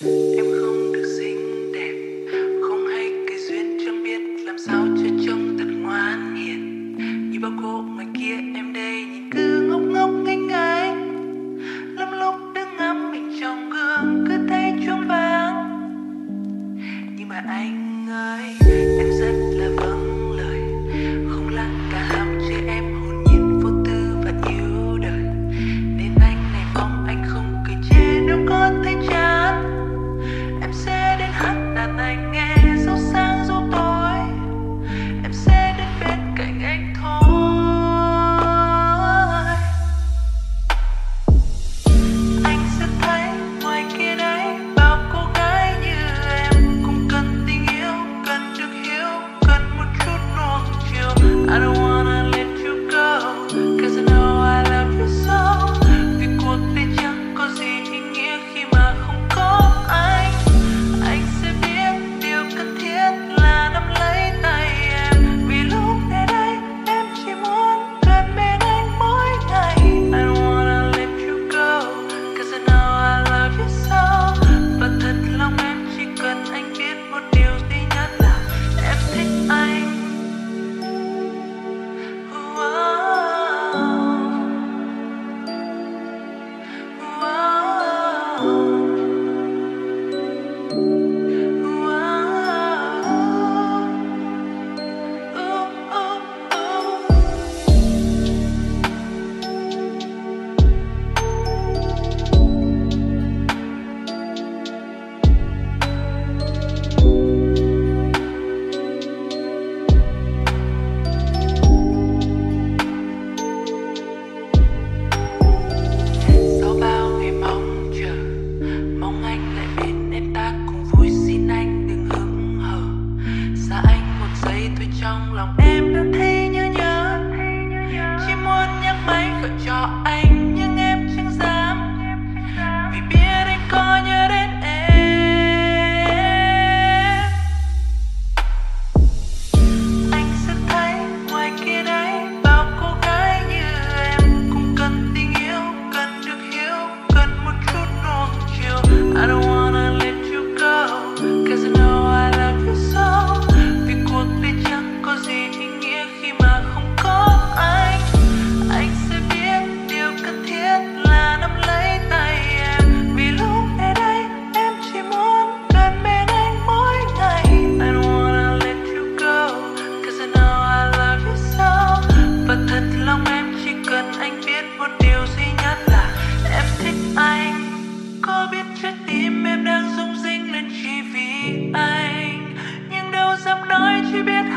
sao cho trông thật ngoan hiền. Như bao cô ngoài kia em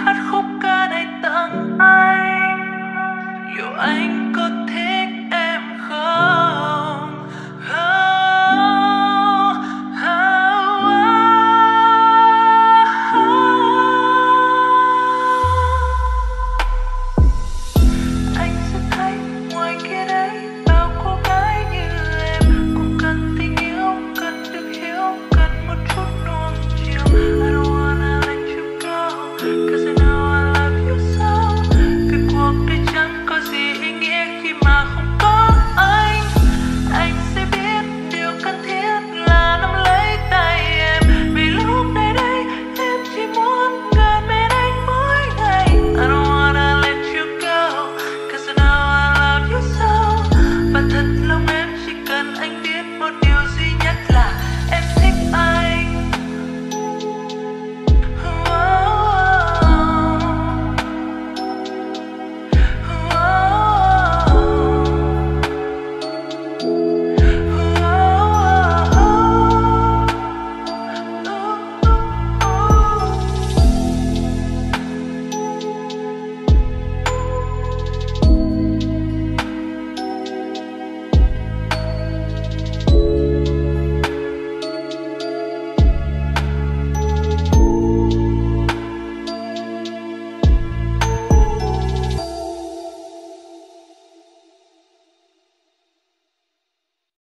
hát khóc